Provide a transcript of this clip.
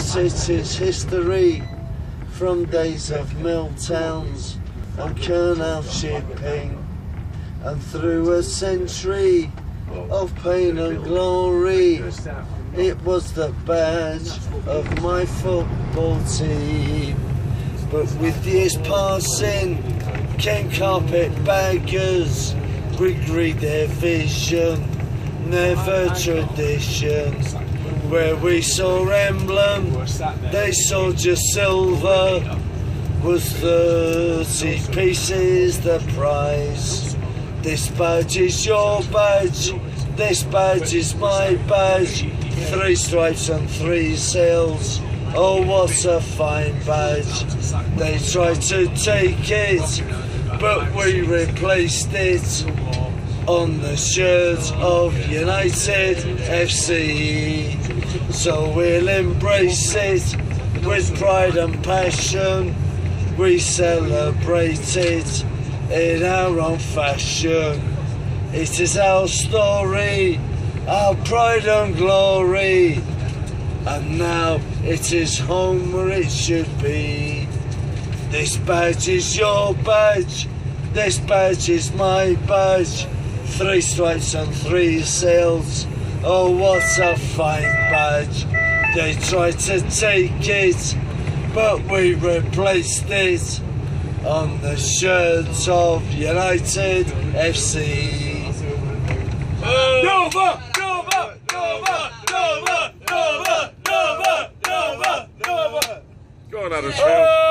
City's history from days of mill towns and canal shipping and through a century of pain and glory. It was the badge of my football team. But with years passing, came carpetbaggers with greed their vision, never tradition. Where we saw emblem, they saw just silver. Was 30 pieces the prize? This badge is your badge, this badge is my badge. Three stripes and three sails. Oh, what a fine badge. They tried to take it, but we replaced it on the shirt of United FC. So we'll embrace it with pride and passion. We celebrate it in our own fashion. It is our story, our pride and glory. And now it is home where it should be. This badge is your badge, this badge is my badge. Three stripes and three sails. Oh, what a fine badge. They tried to take it, but we replaced it on the shirt of United FC. Nova! Nova! Nova! Nova! Nova! Nova! Nova! Go on, Adam. Oh!